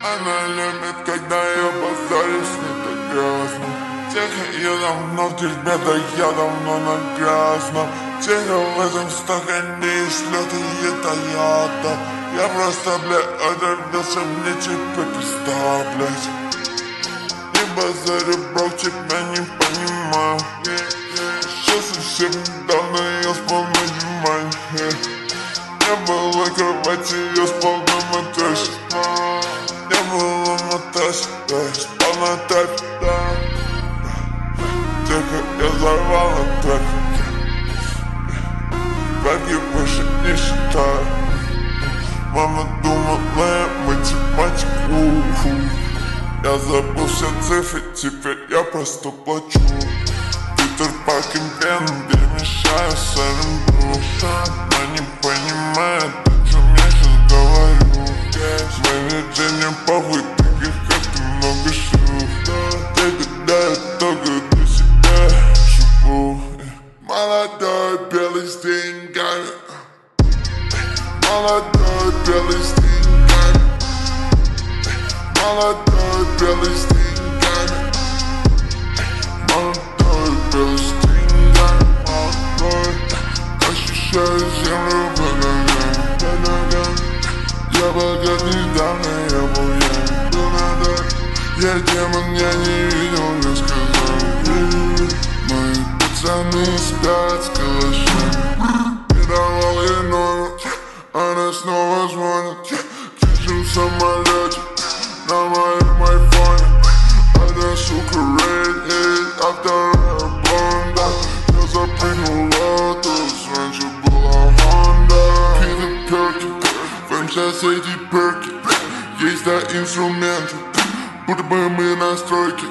Она любит, когда я позорюсь Тихо, я давно в тебе, да я давно на грязном Тихо в этом стакане и слеты ядоята Я просто, бля, оторвался, мне теперь пизда, блядь Не базарю, бро, тебя не понимаю Сейчас совсем На тэпе Бэги больше не считаю Мама думала, я математику. Я забыл все цифры, теперь я просто плачу. Питер Паркин Бен, перемещаю с Эренбру Но не понимает, белый с деньгами Молодой белый с деньгами Молодой белый с деньгами Молодой белый с деньгами Молодой Ощущаю землю в голове Я богат недавно, я был я был надо Я демон, я не видел, не сказал Мои пацаны спят с она снова звонит Чищу в самолете на моем айфоне Одна сука рейд, а вторая банда Я запрыгнул лотос, раньше была Honda Пили перки, в МЧС эти перки Есть да инструменты, будто бы мы на стройке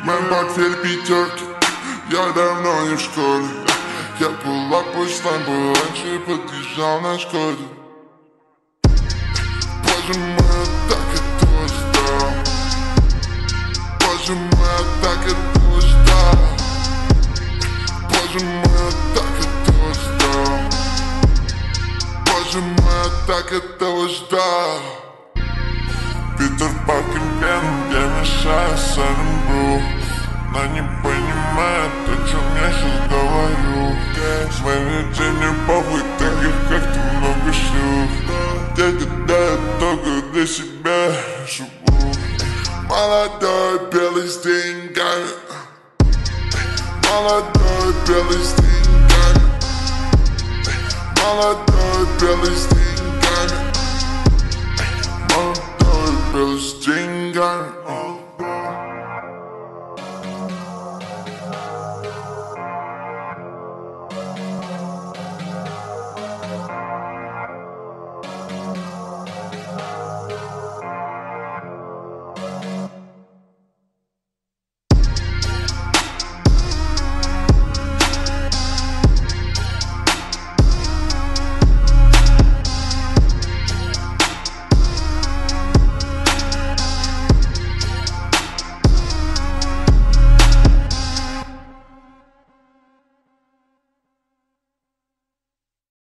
В моем портфеле пятерки, я давно не в школе Я был опущен, был раньше подъезжал на Шкоде Боже мой, так этого ждал Боже так этого ждал Боже так этого ждал Боже так этого ждал Питер Паркер Бен, я мешаю с Эренбру Но не thing got it. All I thought Billy's thing got it. All I thought got it. All I thought got it.